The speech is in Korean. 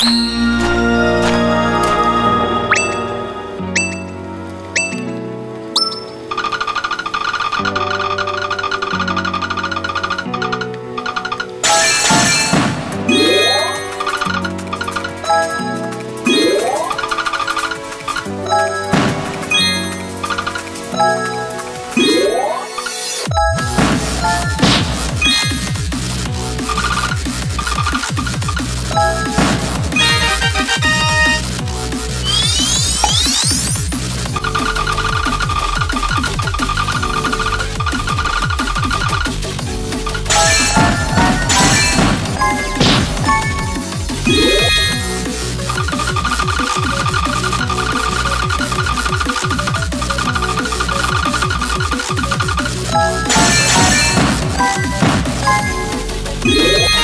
Bye. Yeah!